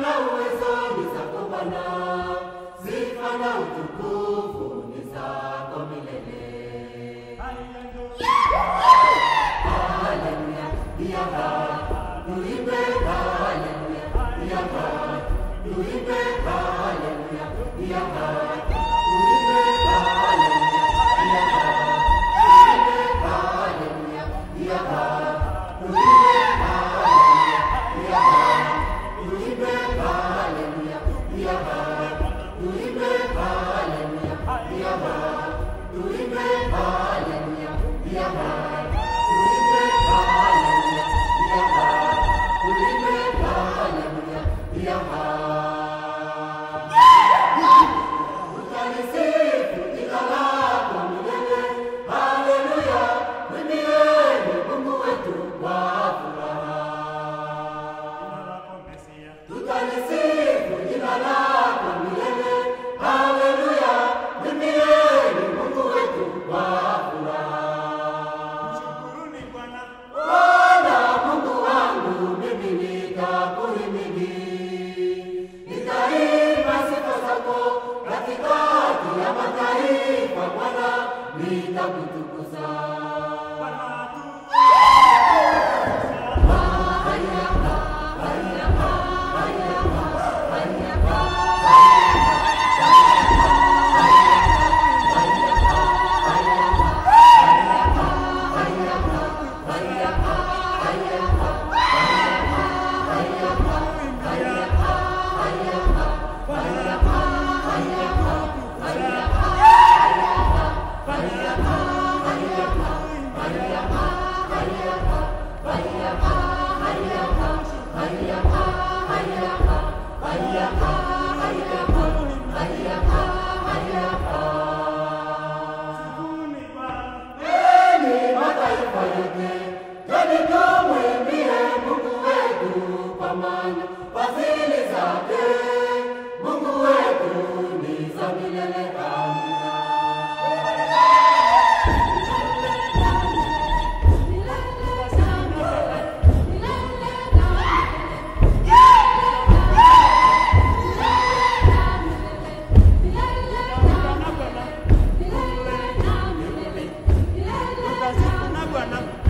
Bwana uwezo ni za Rosa. Bye. Thank you.